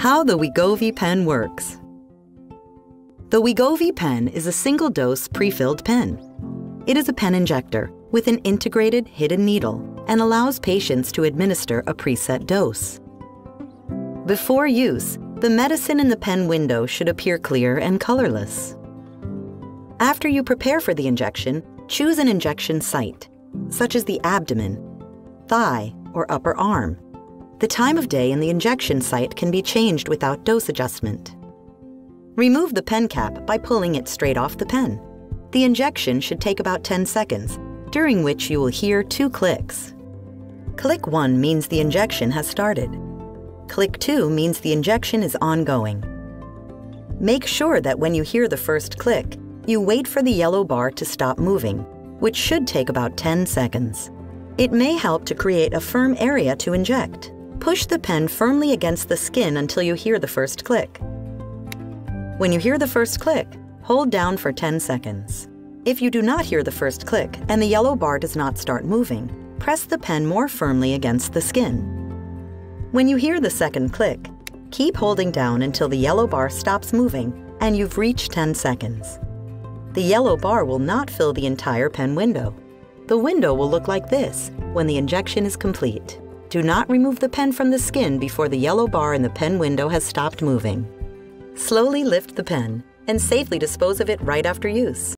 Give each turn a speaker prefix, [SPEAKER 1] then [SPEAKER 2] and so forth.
[SPEAKER 1] How the Wegovy pen works. The Wegovy pen is a single-dose pre-filled pen. It is a pen injector with an integrated hidden needle and allows patients to administer a preset dose. Before use, the medicine in the pen window should appear clear and colorless. After you prepare for the injection, choose an injection site, such as the abdomen, thigh, or upper arm. The time of day and the injection site can be changed without dose adjustment. Remove the pen cap by pulling it straight off the pen. The injection should take about 10 seconds, during which you will hear two clicks. Click 1 means the injection has started. Click 2 means the injection is ongoing. Make sure that when you hear the first click, you wait for the yellow bar to stop moving, which should take about 10 seconds. It may help to create a firm area to inject. Push the pen firmly against the skin until you hear the first click. When you hear the first click, hold down for 10 seconds. If you do not hear the first click and the yellow bar does not start moving, press the pen more firmly against the skin. When you hear the second click, keep holding down until the yellow bar stops moving and you've reached 10 seconds. The yellow bar will not fill the entire pen window. The window will look like this when the injection is complete. Do not remove the pen from the skin before the yellow bar in the pen window has stopped moving. Slowly lift the pen and safely dispose of it right after use.